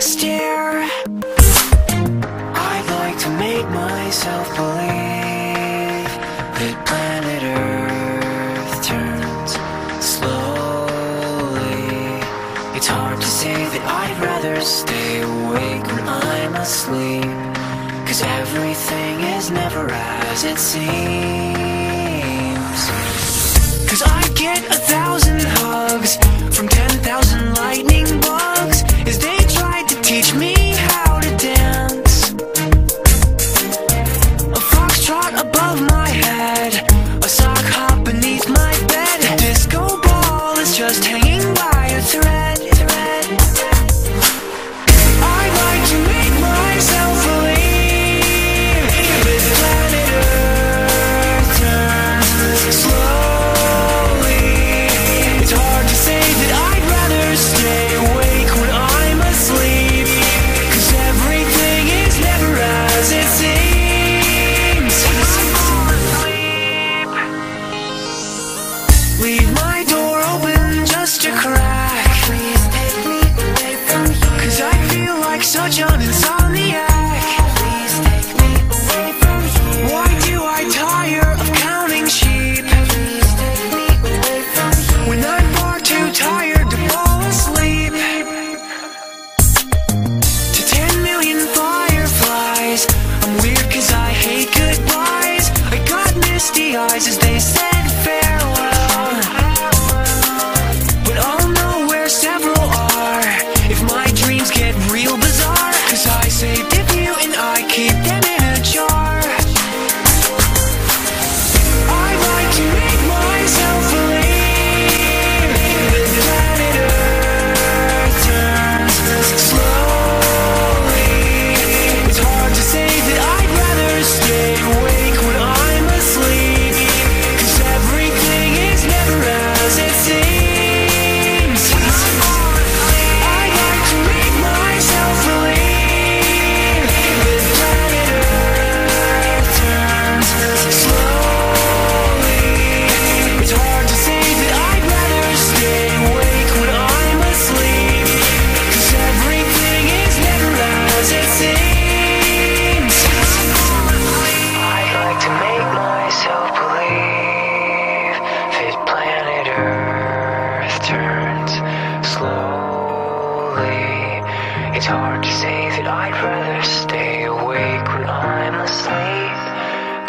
stare I'd like to make myself believe That planet Earth turns slowly. It's hard to say that I'd rather stay awake when I'm asleep Cause everything is never as it seems. Cause I get a thousand hugs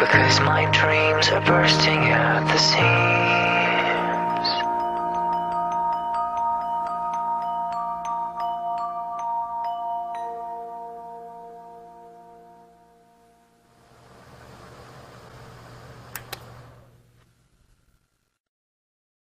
Because my dreams are bursting at the seams.